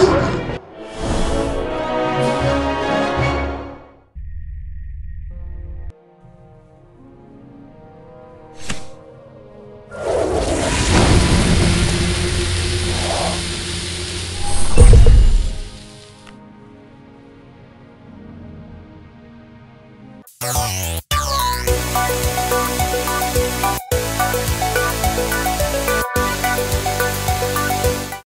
Oh! Yeah.